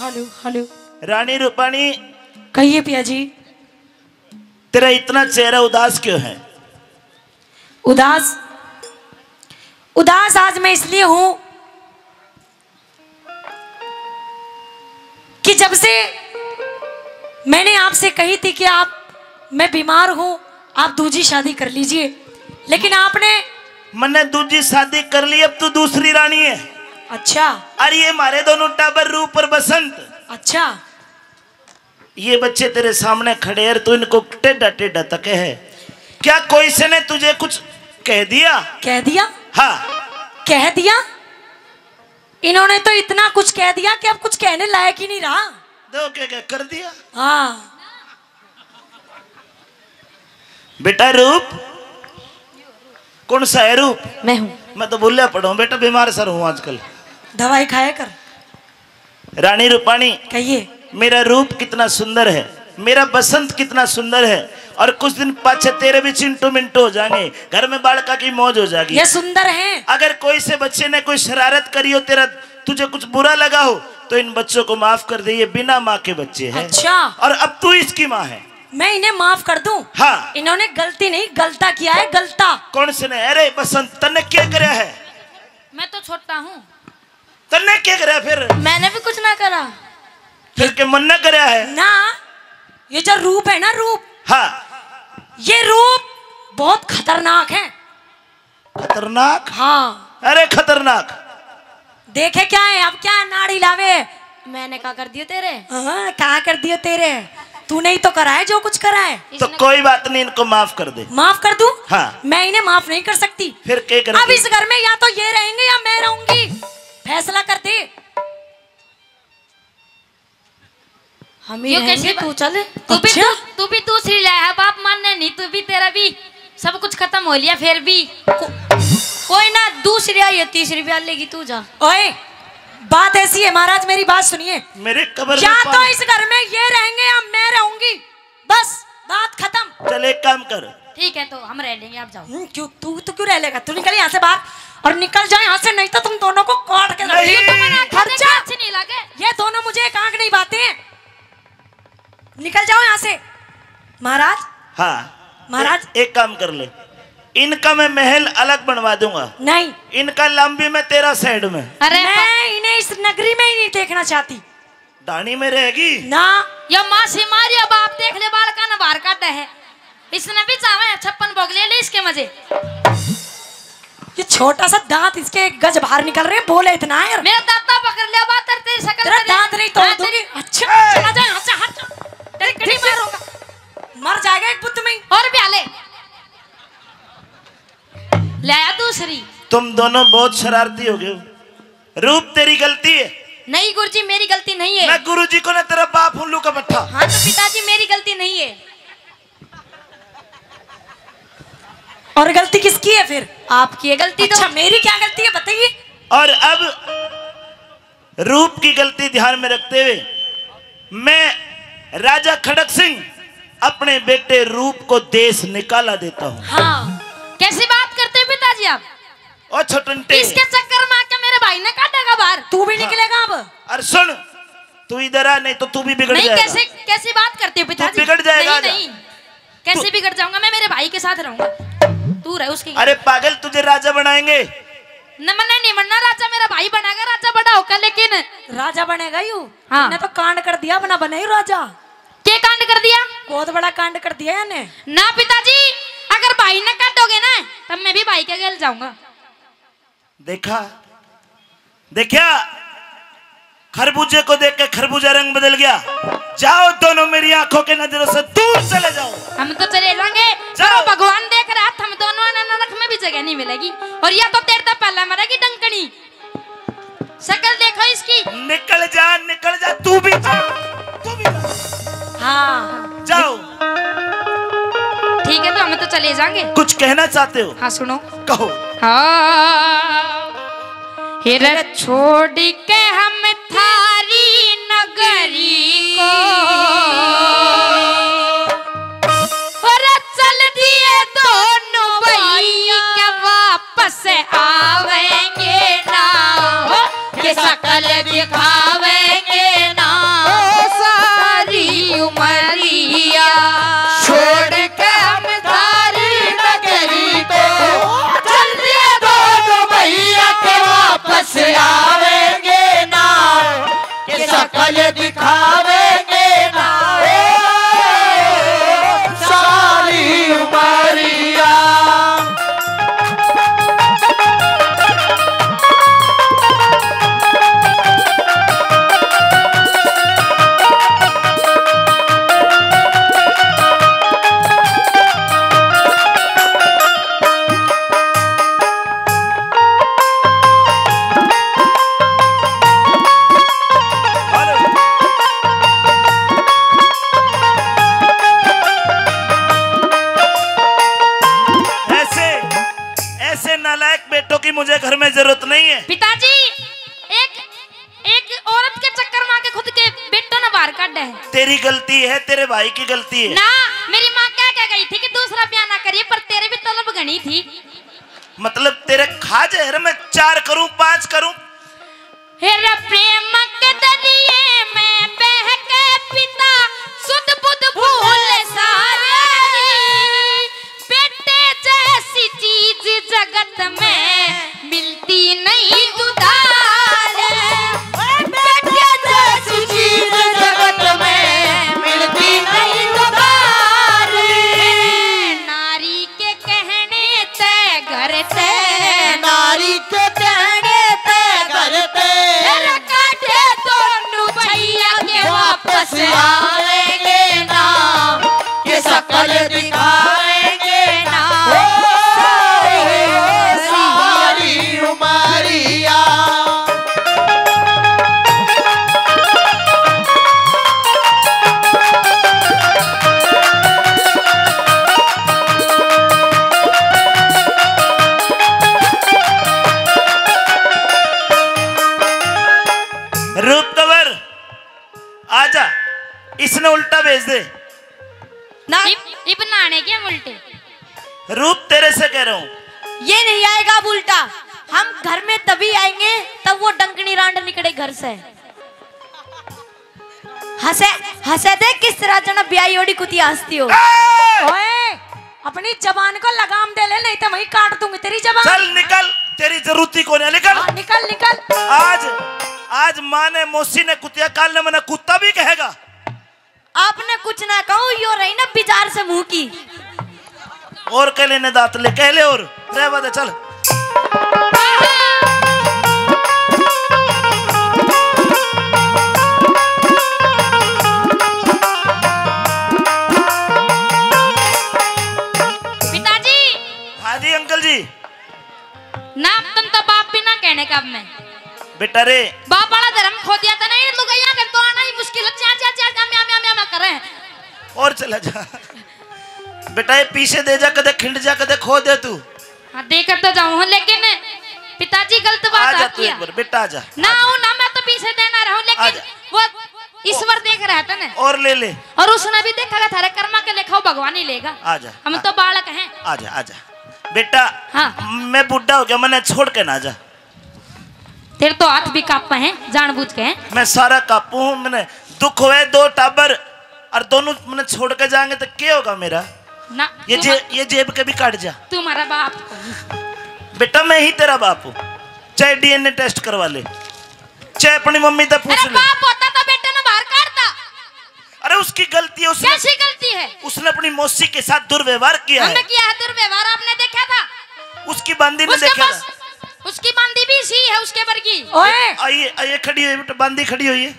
Hello hello रानी रूपाणी कहिए पिया जी तेरा इतना चेहरा उदास क्यों है? उदास? उदास आज मैं इसलिए हूँ कि जब से मैंने आपसे कही थी कि आप मैं बीमार हूँ आप दूजी शादी कर लीजिए। लेकिन आपने मैंने दूजी शादी कर ली अब तू दूसरी रानी है। अच्छा। अरे ये मारे दोनों टाबर रूप और बसंत। अच्छा। ये बच्चे तेरे सामने खड़े हैं तू इनको टेढ़ा टेढ़ा तके है। क्या कोई से ने तुझे कुछ कह दिया? कह दिया? हाँ। कह दिया? इन्होंने तो इतना कुछ कह दिया कि अब कुछ कहने लायक ही नहीं रहा। दो क्या क्या कर दिया? हाँ। बेटा रूप? कौन सा है रूप? मैं हूँ। मैं तो भूलिया पड़ा हूँ बेटा बीमार सर हूँ आजकल। दवाई खाया कर। रानी रूपाणी कहिए। मेरा रूप कितना सुंदर है मेरा बसंत कितना सुंदर है और कुछ दिन पाछे तेरे भी चिंटू मिंटू हो जाएँगे घर में बालका की मौज हो जाएगी। ये सुंदर है। अगर कोई से बच्चे ने कोई शरारत करी हो तेरा तुझे कुछ बुरा लगा हो तो इन बच्चों को माफ़ कर दे ये बिना माँ के बच्चे हैं। अच्छा। और अब तू इसकी माँ है। मैं इन्हें माफ़ कर दूँ? हाँ। इन्होंने गलती नहीं गलता किया है गलता। कौन से ने? अरे बसंत तन्ने क्या कराया है? मैं तो छोटा हूँ। तन्ने क्या कराया फिर? मैंने भी कुछ ना करा। फिर के मन न कराया है? ना ये जो रूप है ना रूप हाँ। ये रूप बहुत खतरनाक है। खतरनाक? हाँ। अरे खतरनाक। देखे क्या है? अब क्या है नाड़ी लावे? मैंने कहा कर दिया तेरे। हाँ, कहा कर दियो तेरे? तूने ही तो करा है जो कुछ करा है तो कोई बात नहीं इनको माफ़ कर दे। माफ़ कर दूँ? हाँ। मैं इन्हें माफ़ नहीं कर सकती। फिर क्या अब इस घर में या तो ये रहेंगे या मैं रहूँगी। फैसला कर दे। हम ही कैसे तू चल। तू भी अच्छा? तू तू भी दूसरी लाया है बाप मानने नहीं तू भी तेरा भी। सब कुछ खत्म हो लिया फिर भी। को, कोई ना दूसरी आई है तीसरी भी आ लेगी तू जा। ओए बात ऐसी है महाराज मेरी बात सुनिए। मेरे कबर या में तो इस घर में ये रहेंगे या मैं रहूँगी। बस बात खत्म। चल एक काम कर। ठीक है तो हम रह लेंगे आप जाओ। हम्म, क्यों? तू तो क्यों रह लेगा? तू निकल यहाँ से बाहर। और निकल जाए यहाँ से नहीं तो तुम दोनों को काट के। का अच्छे नहीं लगे ये दोनों मुझे एक आँख नहीं बातें हैं। निकल जाओ यहाँ से। महाराज? हाँ। महाराज। एक काम कर ले। इनका मैं महल अलग बनवा दूँगा। नहीं। इनका लंबी में तेरा साइड में। अरे मैं इन्हें इस नगरी में ही नहीं देखना चाहती। डाणी में रहेगी? ना। यो माँ से मारी अब आप देख ले बाल का ना बाहर काटा है। इसने भी चावे छप्पन भोग ले ले इसके मज़े। ये छोटा सा दांत इसके गज बाहर निकल रहे हैं बोले इतना है यार। मेरा दांता पकड़ लिया बात तेरी तेरी शकल तेरा दांत नहीं तोड़ हाँ, दूँगी। अच्छा चला जा यहाँ हट जा। तेरी कड़ी मारूँगा। मर जाएगा एक बुद्ध में और भी आले। ले आया दूसरी। तुम दोनों बहुत शरारती हो गए रूप तेरी गलती है। नहीं गुरुजी मेरी गलती नहीं है। मैं गुरु जी को ना तेरा बाप उल्लू का पट्टा हाँ तो पिताजी मेरी गलती नहीं है। और गलती किसकी है फिर? आपकी है गलती अच्छा तो। अच्छा मेरी क्या गलती है बताइए। और अब रूप की गलती ध्यान में रखते हुए मैं राजा खड़क सिंह अपने बेटे रूप को देश निकाला देता हूँ। हाँ कैसी बात करते हैं पिताजी आप? और छोटंटे। इसके चक्कर में आके मेरे भाई ने काटेगा बाहर तू भी निकलेगा अब। अरे सुन तू इधर आ नहीं तो तू भी बिगड़ नहीं जाएगा। कैसे कैसी बात करते हो पिताजी? बिगड़ जाएगा नहीं नहीं कैसे बिगड़ जाऊँगा? मैं मेरे भाई के साथ रहूँगा। तू रह उसके अरे पागल तुझे राजा बनाएँगे। न मन्ना नहीं मन्ना राजा मेरा भाई बनेगा राजा बड़ा होकर लेकिन राजा बनेगा यू? हाँ। तो कांड कर दिया बना बने राजा। क्या कांड कर दिया? बहुत बड़ा कांड कर दिया ने ना पिताजी अगर भाई ने काटोगे ना तब मैं भी भाई के गल जाऊँगा। देखा? देखा खरबूजे को देख के खरबूजा रंग बदल गया। जाओ दोनों मेरी आँखों के नज़रों से दूर चले जाओ। हम तो चले मिलेगी और या तो तेरे तो पहला मरेगी डंकनी। शक्ल देखो इसकी। निकल जा निकल जा तू भी जा तू भी जा। हाँ। जाओ। ठीक है तो हम तो चले जाएँगे। कुछ कहना चाहते हो? हाँ सुनो। कहो। हिर छोड़ मुझे घर में ज़रूरत नहीं है। पिताजी एक एक औरत के चक्कर में आके खुद के बेटो ने बाहर काट है। तेरी गलती है तेरे भाई की गलती है। ना मेरी माँ क्या कह गई थी कि दूसरा ब्याह ना करिए पर तेरे भी तलब गणी थी। मतलब तेरे खा जाए मैं चार करूँ पाँच करूँ? हेरा प्रेम के दरिए में बह के पिता सुध बुध भूल सारे। बेटे जैसी चीज़ जगत में मिलती नहीं दे किस तरह जना ब्याई ओडी कुती हंसती हो। ओए अपनी जबान को लगाम दे ले नहीं तो वही काट दूँगी तेरी जबान। चल निकल तेरी जरूरती कौन है? निकल। हाँ, निकल निकल। आज आज माँ ने मौसी ने कुतिया काल ने मैंने कुत्ता भी कहेगा। आपने कुछ ना कहो यो रही ना बिजार से मुँह की। और कह लेने दांत ले कह ले और। रह चल। कहने का अब मैं? बेटा रे। बाप वाला धर्म खो दिया था नहीं लुगैया कर तो आना ही मुश्किल है। चार चार चार काम म्या म्या करे और चला जा। बेटा ये पीछे दे जा कदे खिंड जा कदे खो दे तू। हाँ देकर तो जाऊँ लेकिन पिताजी गलत बात आ तू किया। एक बार बेटा आ जा ना हूँ ना मैं तो पीछे देना रहूँ लेकिन वो ईश्वर देख रहा था ना। और ले ले। और उसने भी देखा था थारे कर्मा के लेखा भगवान ही लेगा। आ जा हम तो बालक हैं। आ जा आ जा। बेटा हाँ। मैं बुढ़ा हो गया मैंने छोड़ के ना जा। तेरे तो हाथ भी कापा हैं जानबूझ के हैं। मैं सारा कापू हूँ मैंने दुख हुए दो टाबर और दोनों मैंने छोड़ के जाएँगे तो क्या होगा मेरा? ना ये जे ये जेब के भी काट जा। तुम्हारा बाप। बेटा मैं ही तेरा बाप हूँ। चाहे डीएनए टेस्ट करवा ले चाहे अपनी मम्मी तक पूछ अरे ले। बाप होता तो बेटे ने बाहर काटता अरे उसकी गलती है उसने कैसी गलती है? उसने अपनी मौसी के साथ दुर्व्यवहार किया हमने है। किया है दुर्व्यवहार आपने देखा था? उसकी बांदी ने देखा था। उसकी बंदी भी सी है उसके वर्गी। ओए। आइए आइए खड़ी हुई बेटा बांदी खड़ी हुई है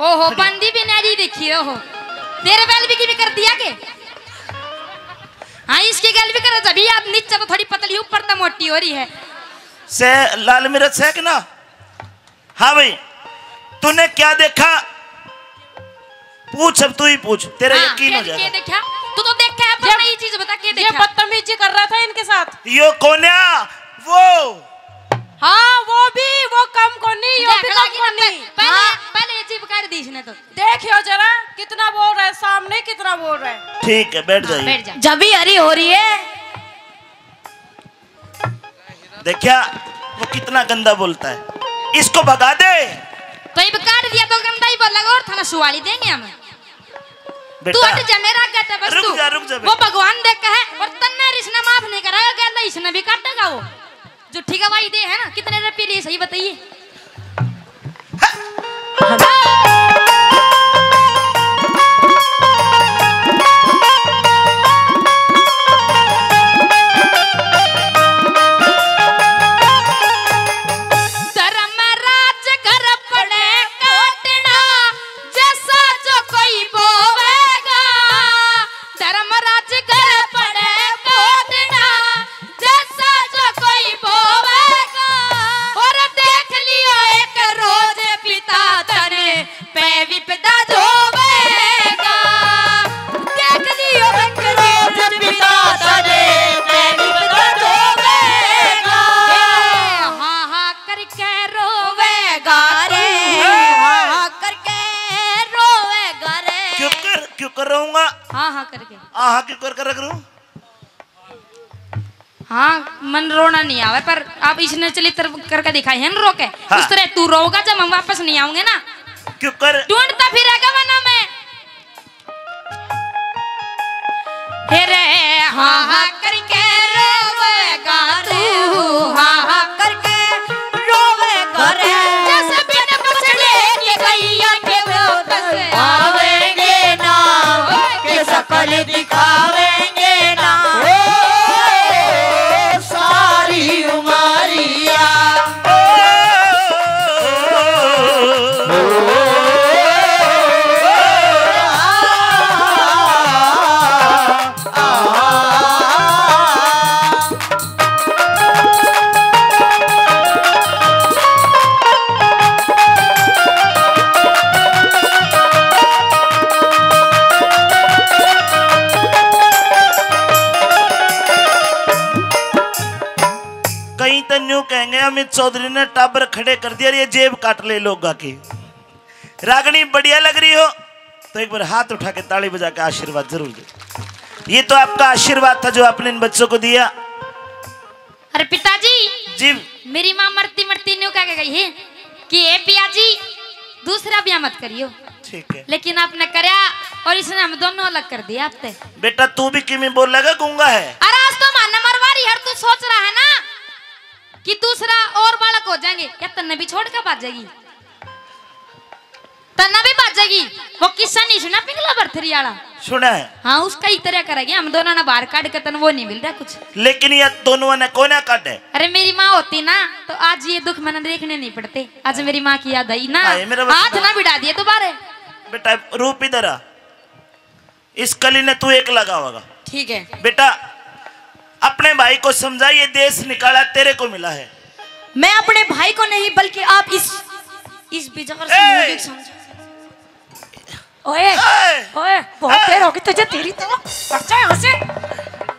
ओहो बंदी भी नारी देखी ओहो। तेरे बैल भी की भी कर दिया के? हाँ इसकी गल भी कर तभी आप नीचे तो थोड़ी पतली ऊपर तो मोटी हो रही है। से लाल मिर्च है कि ना? हाँ भाई तूने क्या देखा? पूछ अब तू ही पूछ तेरा हाँ, यकीन हो जाएगा। देखा? तू तो देखा है पर नई चीज़ बता के देखा? ये बदतमीजी कर रहा था इनके साथ। यो कोन्या वो। हाँ वो भी वो कम को नहीं यो भी कम को नहीं। पहले हाँ, पहले ये जीप काट दी इसने तो। देखियो जरा कितना बोल रहा है सामने कितना बोल रहा है। ठीक है बैठ हाँ, जाइए। बैठ जा। जब भी हरी हो रही है। देखा वो कितना गंदा बोलता है। इसको भगा दे। तो ये काट दिया तो गंदा ही बोलेगा और थाना सुवाली देंगे हम। तू हट जा मेरा कहता बस रुक जा, रुक जा वो भगवान देख के है और तन्ने इसने माफ़ नहीं कराया कहता इसने भी काटेगा वो। जो ठीक भाई दे है ना कितने रुपये लिए सही बताइए? आहा क्यों कर कर रख रू हाँ? मन रोना नहीं आवे पर आप इसने चली तरफ़ करके दिखाई है ना रोके? हाँ। उस तरह तू रोगा जब हम वापस नहीं आऊँगे ना? क्यों कर? ढूंढता फिरेगा वरना मैं। हे रे हाँ अमित चौधरी ने टाबर खड़े कर दिया ये जेब काट ले लोग की। रागनी बढ़िया लग रही हो? तो एक बार हाथ उठा के ताली बजा के आशीर्वाद ज़रूर दे। ये तो आपका आशीर्वाद था जो आपने इन बच्चों को दिया। अरे पिताजी जी। मेरी माँ मरती मरती न्यू कह गई है? कि ए पिया जी दूसरा ब्याह मत करियो। ठीक है। लेकिन आपने करया और इसने हम दोनों अलग कर दिया आपते बेटा तू भी किमी बोल लगा गूँगा है। अरे आज तो मानने मरवारी हर तू सोच रहा है ना? कि दूसरा और बालक हो जाएँगे। या तन्ने भी छोड़ कर भाग जाएगी तन्ना भी भाग जाएगी वो किस्सा नहीं सुना पिघला बर्थरी वाला? सुना है। हाँ उसका ही तरह करेगी। हम दोनों ने बाहर काट के तन वो नहीं मिल रहा कुछ। लेकिन ये दोनों ने कोना काटे? अरे मेरी माँ होती ना तो आज ये दुख मैंने देखने नहीं पड़ते। आज मेरी माँ की याद आई ना। बच्चा। हाथ ना बिड़ा दिए दोबारा। बेटा रूप इधर आ। इस कली ने तू एक लगा होगा ठीक है। बेटा अपने भाई को समझा ये देश निकाला तेरे को मिला है। मैं अपने भाई को नहीं बल्कि आप इस इस बिजार से ए! मुझे समझो ओए ओए बहुत देर हो गई तुझे तेरी तो जा यहाँ से।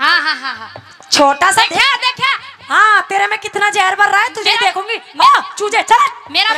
हाँ हाँ हाँ हाँ। छोटा सा देखा देखा। हाँ तेरे में कितना जहर भर रहा है तुझे देखूँगी। हाँ चूजे चल। मेरा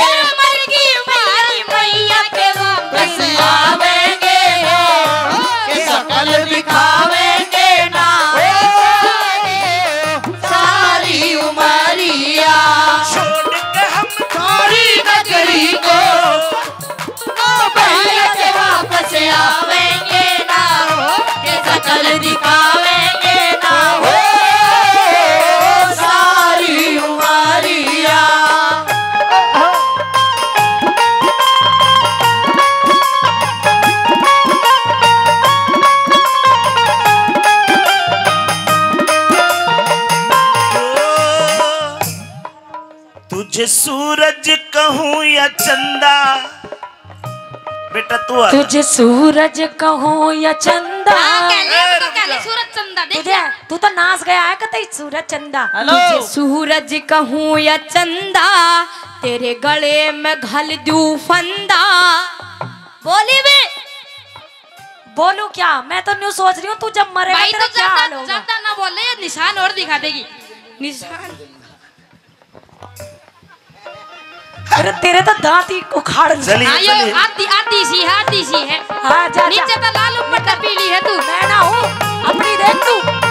के तुझे सूरज कहूँ या चंदा? बेटा तू आ तुझे सूरज कहूँ या चंदा? हाँ, तो कहले सूरज चंदा तुझे तू तो नाच गया है कतई सूरज चंदा? तुझे सूरज कहूँ या चंदा? तेरे गले में घल दू फंदा। बोली भी। बोलू क्या? मैं तो न्यू सोच रही हूँ तू जब मरेगा तेरा तो क्या हाल होगा? ना बोले निशान और दिखा देगी। निशान? अरे तेरे तो दांत ही उखाड़ लिए। चलिए हाँ ये आती आती सी है आती सी है। हाँ जा नीचे तो लाल ऊपर तो पीली है तू। मैं ना हूँ अपनी देख तू।